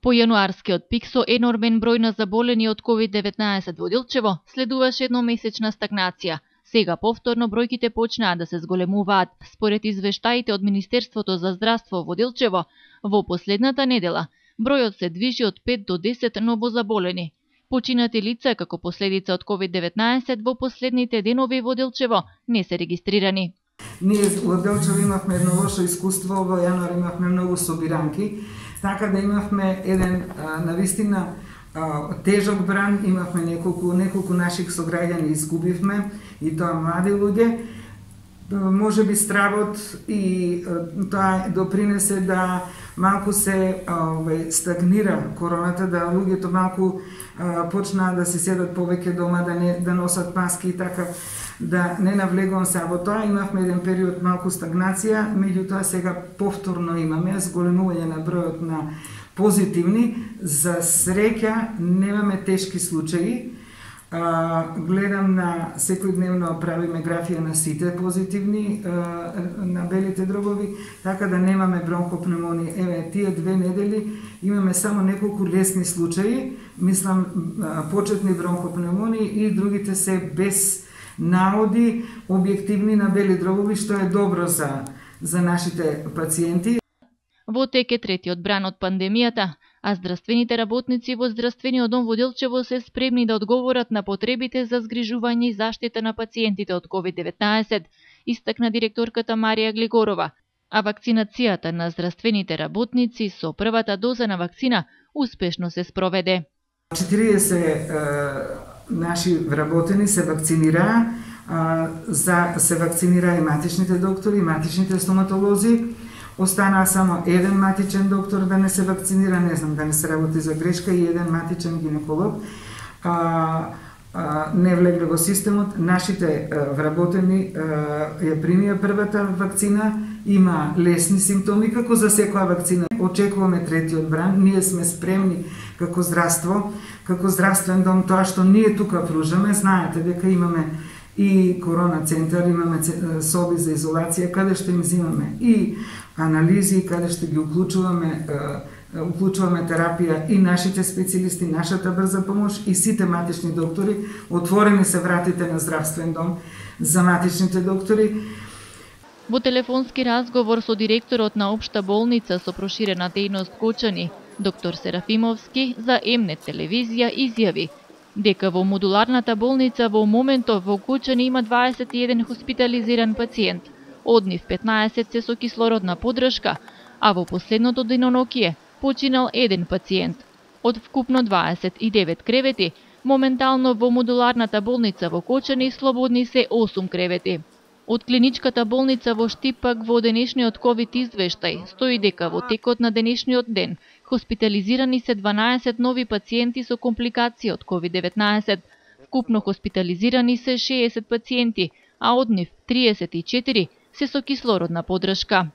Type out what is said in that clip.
По јануарскиот пик со енормен број на заболени од COVID-19 во Дилчево следуваше едномесечна стагнација. Сега повторно бројките почнаа да се зголемуваат. Според извештаите од Министерството за здравство во Дилчево, во последната недела бројот се движи од 5 до 10 новозаболени. Починати лица како последица од COVID-19 во последните денови во Делчево не се регистрирани. Ние во Делчево имавме едно лошо искуство, во јануар имавме многу собиранки Така да имавме еден на вистина тежок бран, имавме неколку неколку наших сограѓани изгубивме и тоа млади луѓе. Може би стравот и тоа допринесе да малку се ове, стагнира короната, да луѓето малку почнаа да се седат повеќе дома, да не да носат маски и така да не навлегувам се во тоа, имавме еден период малку стагнација, меѓутоа сега повторно имаме зголемување на бројот на позитивни. За среќа немаме тешки случаи. А, гледам на секојдневно правиме графија на сите позитивни а, на белите дробови, така да немаме бронхопневмонија. Еве, тие две недели имаме само неколку лесни случаи, мислам почетни бронхопневмонии и другите се без наоди објективни на бели дробови, што е добро за, за нашите пациенти. Во тек е третиот бран од пандемијата, а здравствените работници во здравствениот дом во Делчево се спремни да одговорат на потребите за згрижување и заштита на пациентите од COVID-19, истакна директорката Марија Глигорова, а вакцинацијата на здравствените работници со првата доза на вакцина успешно се спроведе. 40 наши вработени се вакцинираа, за се вакцинираа и матичните доктори, и матичните стоматолози. Останаа само еден матичен доктор да не се вакцинира, не знам да не се работи за грешка, и еден матичен гинеколог. А, а, не влегле во системот. Нашите а, вработени ја примија првата вакцина, има лесни симптоми како за секоја вакцина. Очекуваме третиот бран, ние сме спремни како здравство, како здравствен дом, тоа што ние тука пружаме, знаете дека имаме и корона центар, имаме соби за изолација, каде што им взимаме и анализи, каде што ги уклучуваме уклучуваме терапија и нашите специјалисти, нашата брза помош и сите матични доктори. Отворени се вратите на здравствен дом за матичните доктори. Во телефонски разговор со директорот на Обшта болница со проширена дејност Кочани, доктор Серафимовски за Емнет телевизија изјави дека во модуларната болница во моментов во Кочани има 21 хоспитализиран пациент, од нив 15 се со кислородна подршка, а во последното денонокие починал еден пациент. Од вкупно 29 кревети, моментално во модуларната болница во Кочани слободни се 8 кревети. Од клиничката болница во Штипак во денешниот ковид извештај стои дека во текот на денешниот ден хоспитализирани се 12 нови пациенти со компликации од COVID-19. Вкупно хоспитализирани се 60 пациенти, а од нив 34 се со кислородна подршка.